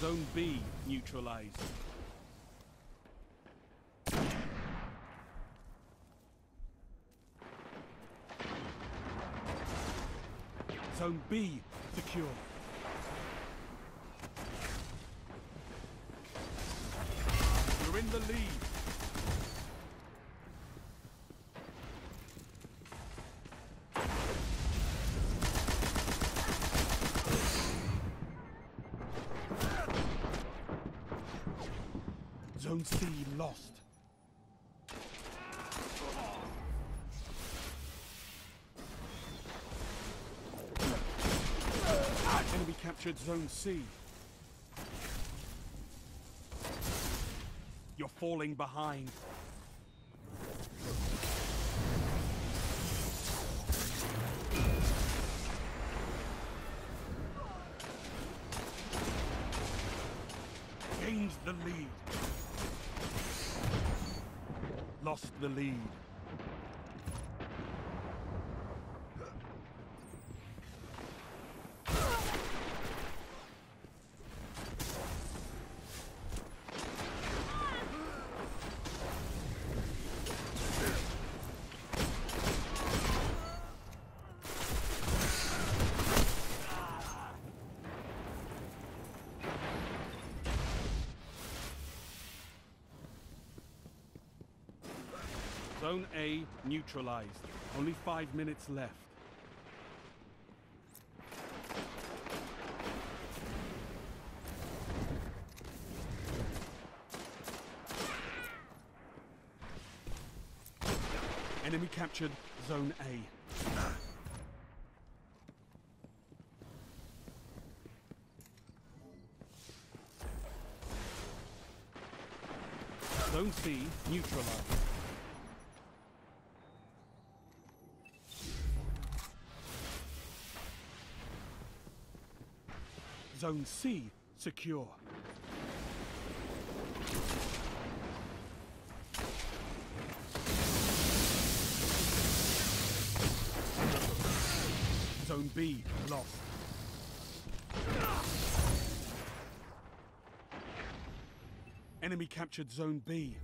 Zone B neutralized. Zone B secure. You're in the lead. Zone C lost. Enemy captured Zone C. You're falling behind. Gained the lead. Lost the lead. Zone A neutralized. Only five minutes left. Enemy captured Zone A. Zone C neutralized. Zone C secure. Zone B lost. Enemy captured Zone B.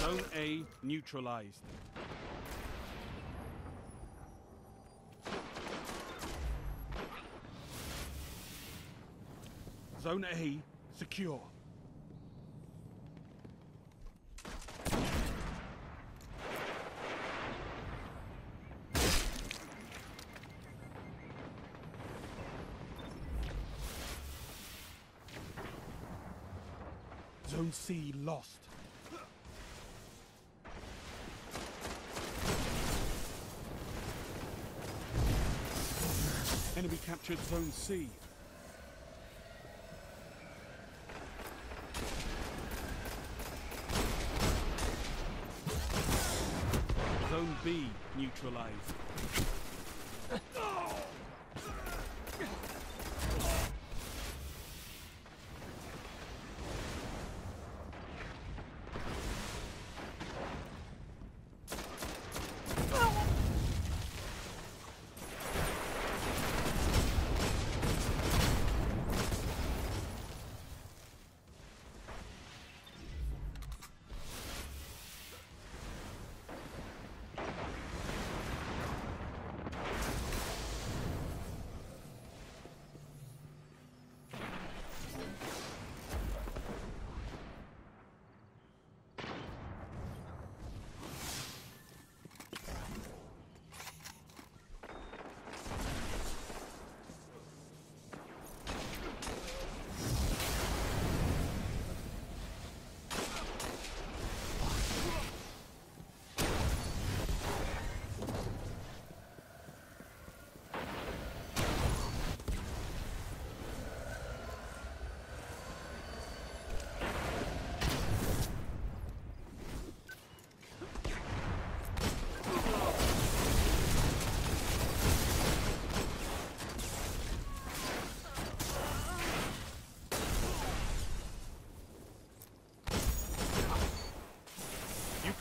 Zone A neutralized. Zone A secure. Zone C lost. Enemy captured Zone C. Zone B neutralized.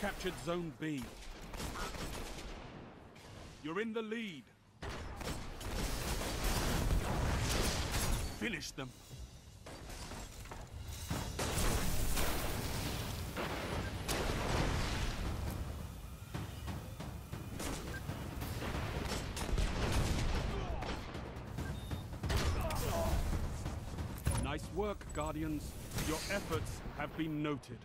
Captured Zone B. You're in the lead. Finish them. Nice work, Guardians. Your efforts have been noted.